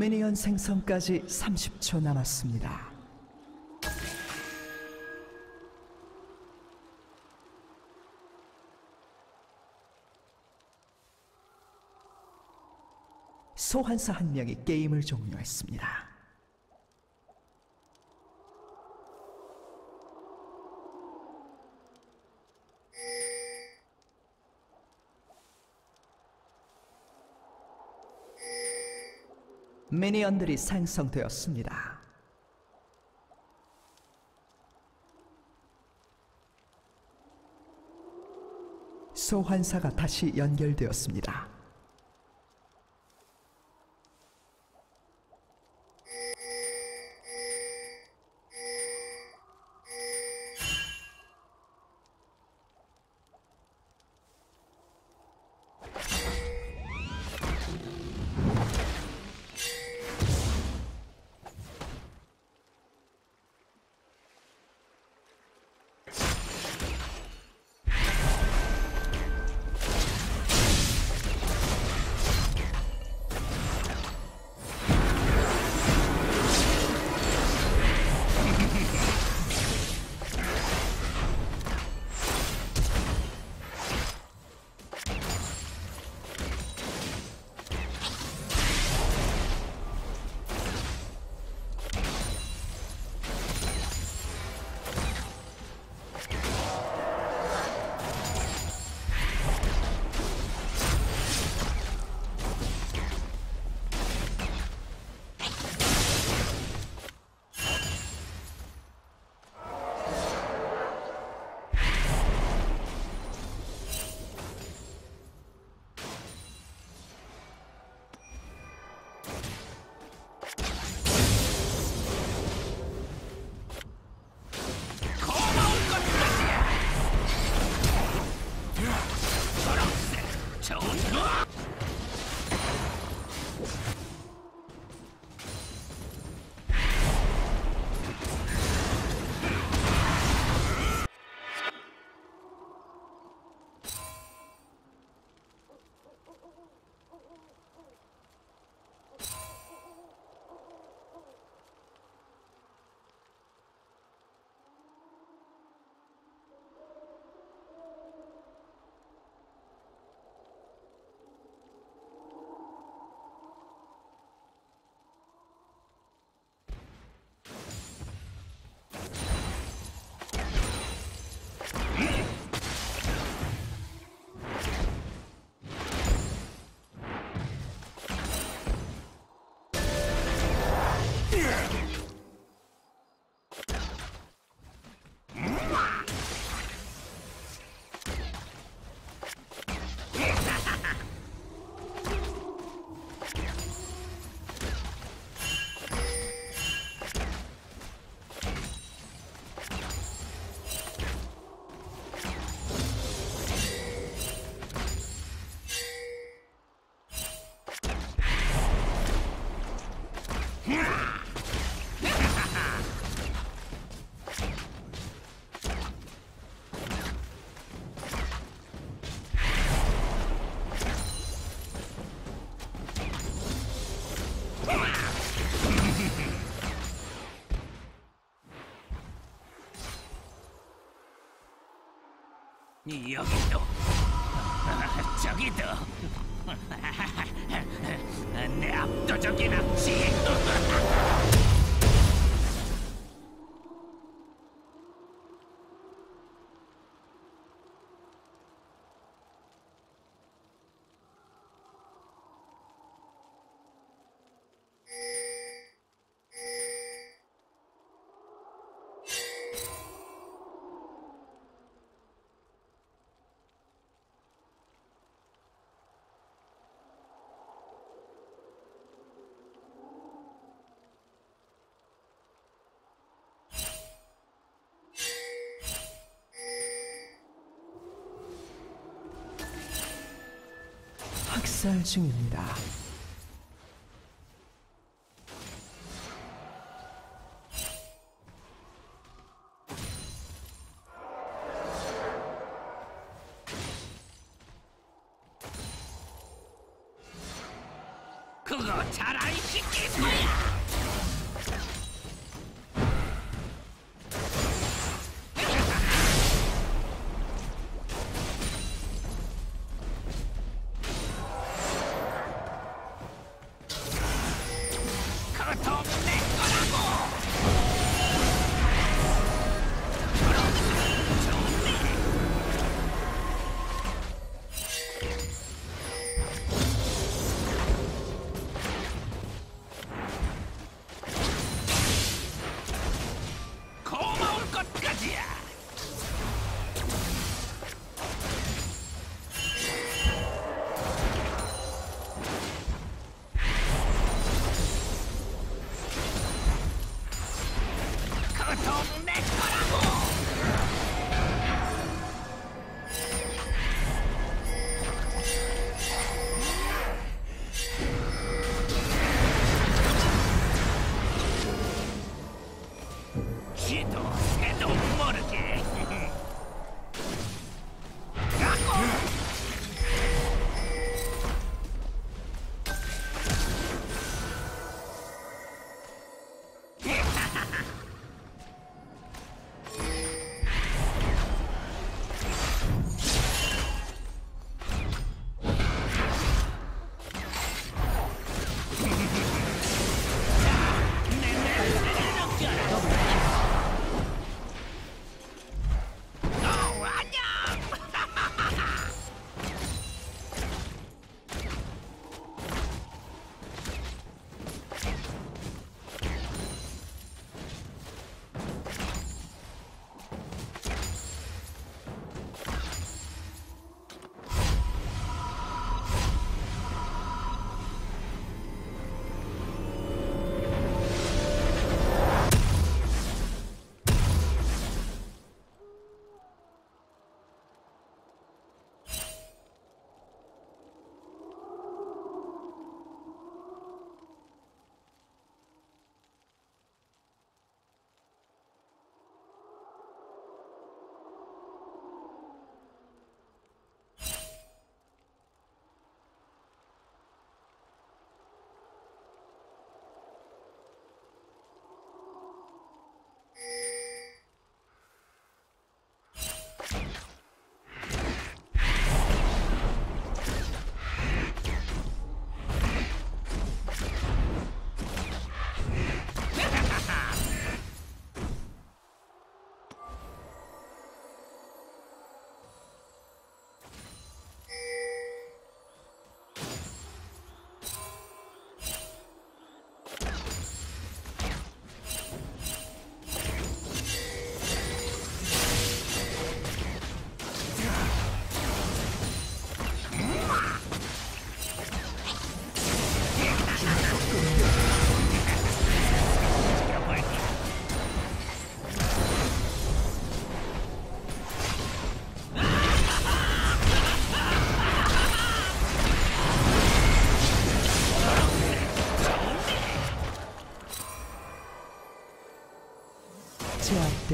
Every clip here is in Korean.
미니언 생성까지 30초 남았습니다. 소환사 한 명이 게임을 종료했습니다. 미니언들이 생성되었습니다. 소환사가 다시 연결되었습니다. 여기도 아, 저기 수련 중입니다. 그거 잘안 시킬 거야!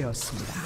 되었습니다.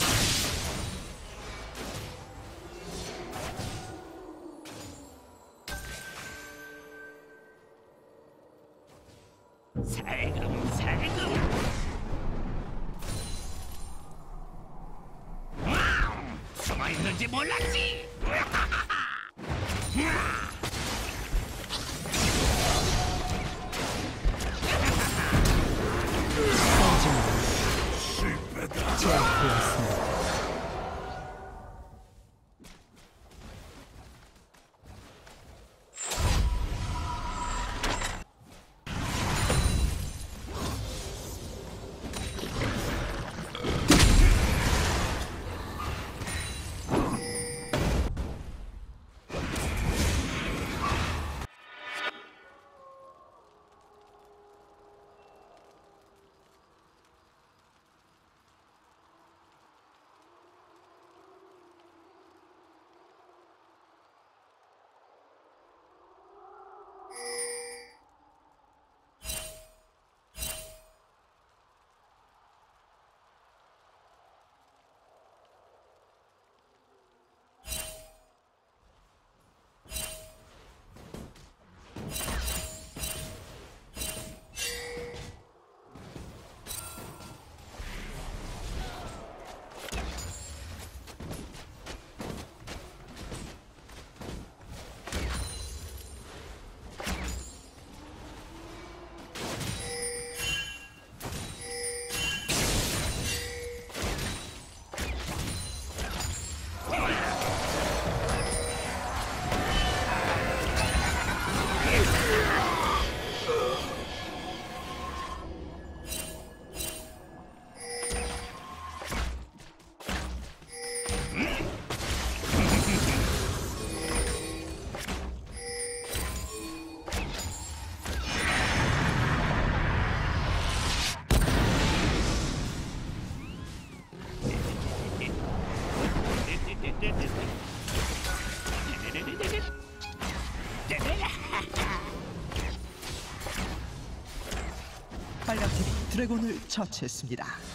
드래곤을 처치했습니다.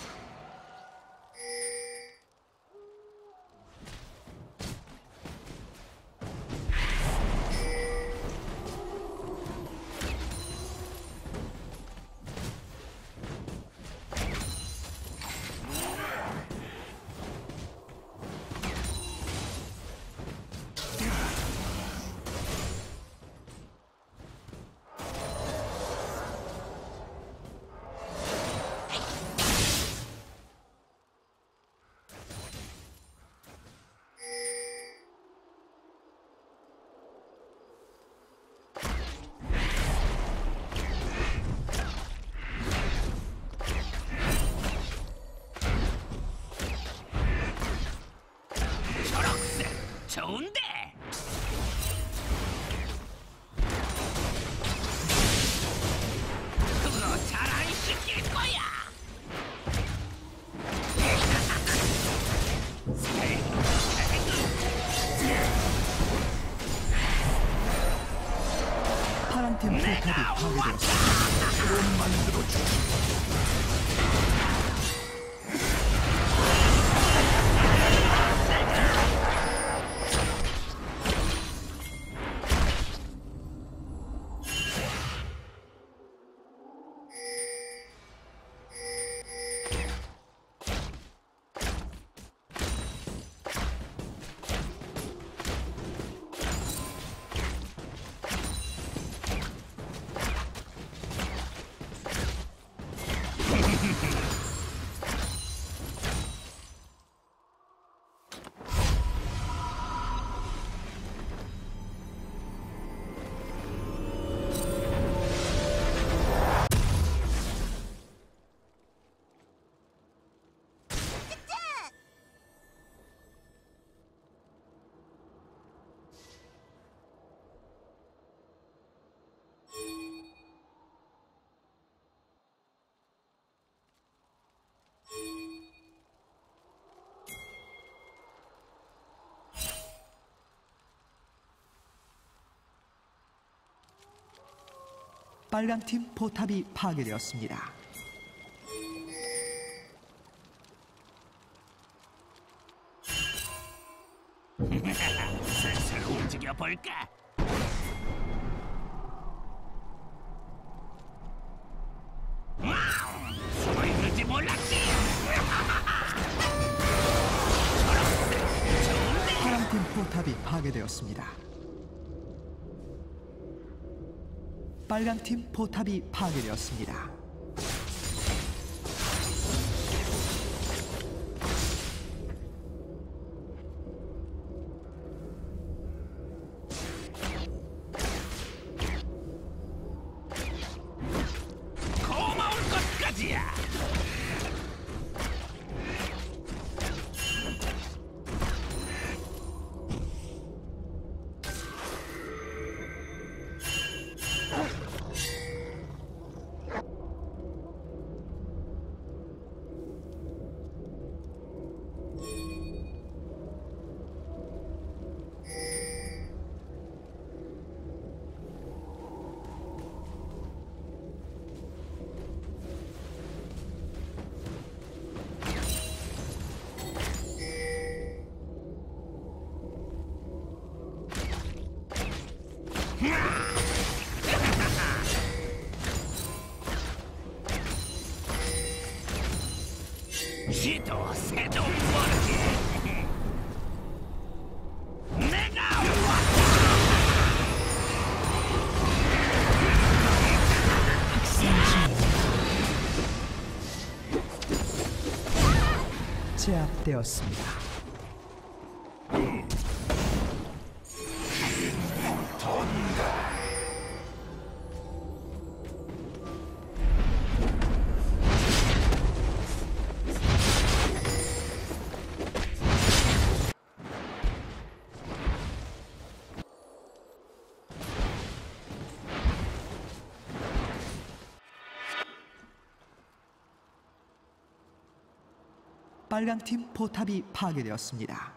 되었습니다. 빨간팀 포탑이 파괴되었습니다. 빨간팀 포탑이 파괴되었습니다. 쥐도 새도 모르게. 제압되었습니다. 빨강팀 포탑이 파괴되었습니다.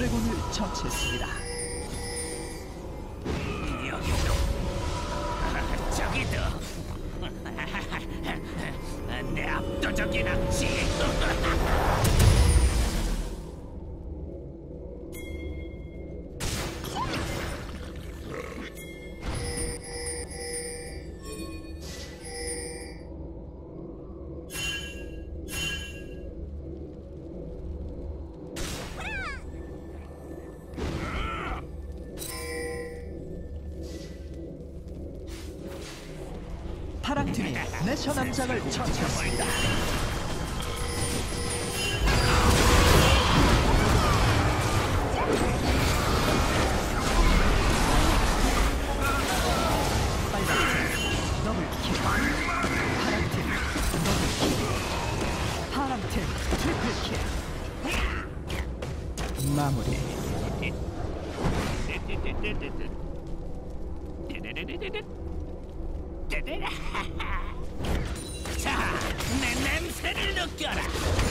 드래곤을 처치했습니다. 여기도 저기도. 내 압도적인 악취. るから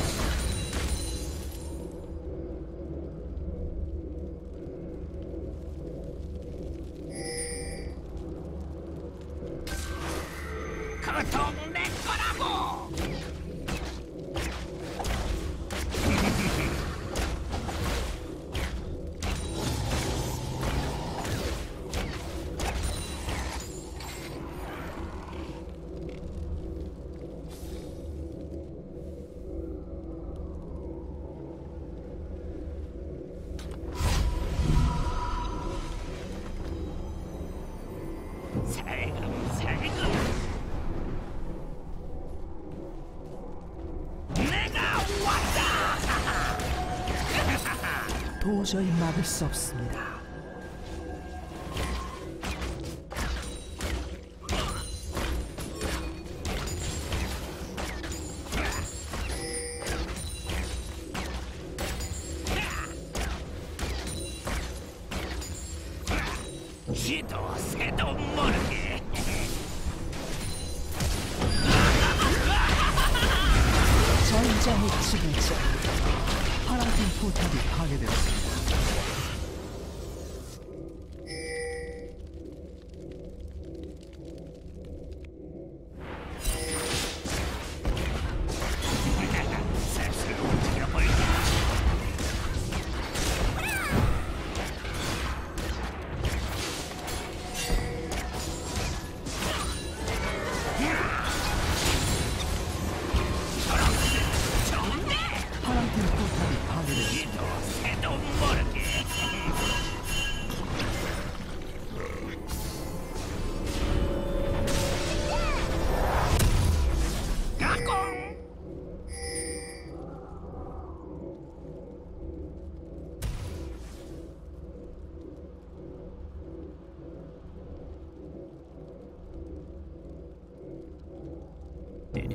도저히 막을 수 없습니다. 전장의 지배자. 파란팀 포탑이 파괴되었습니다. Thank you.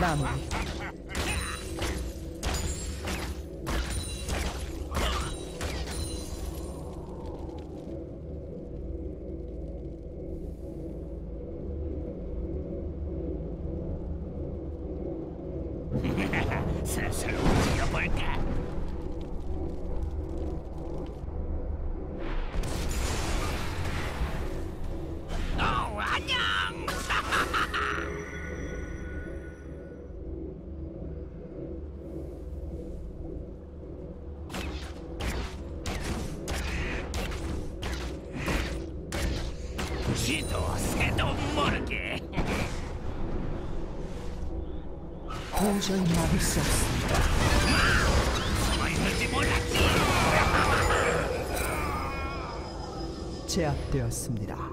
Vamos. 도저히 막을 수 없습니다. 제압되었습니다.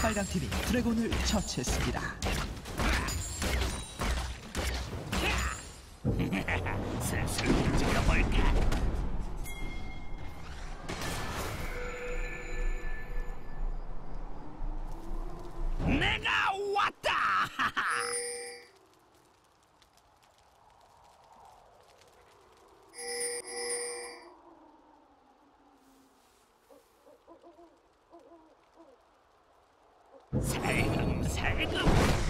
빨간 팀이 드래곤을 처치했습니다. 살금살금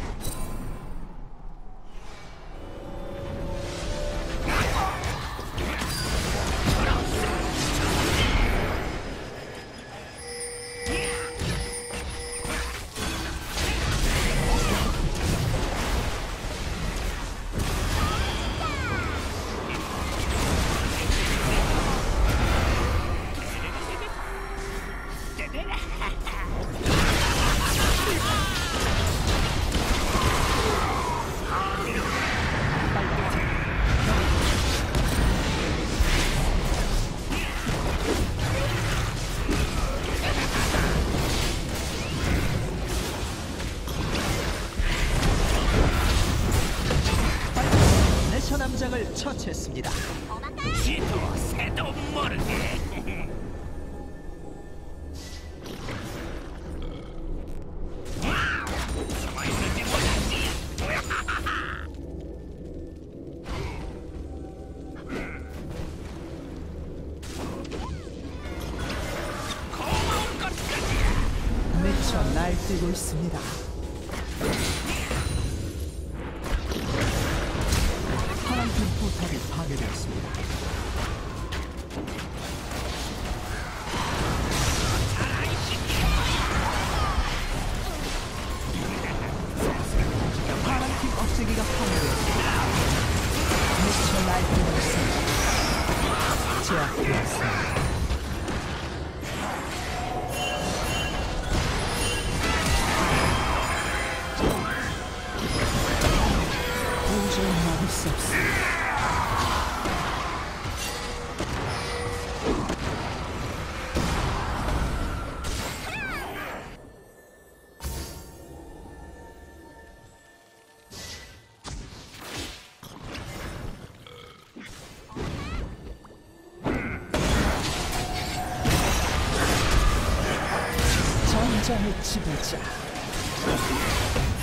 처치했습니다. 지도 새도 모르게. 날 뜨고 있습니다. ちゃ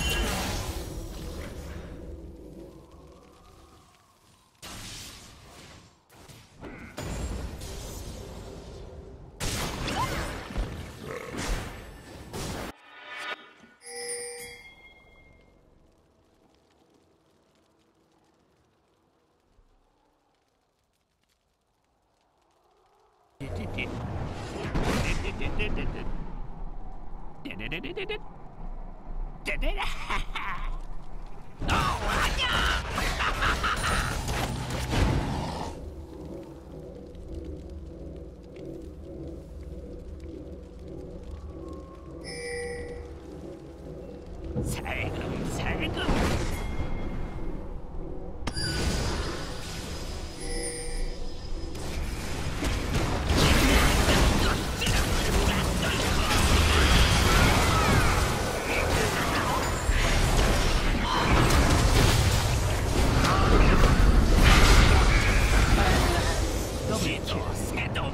しと助けておも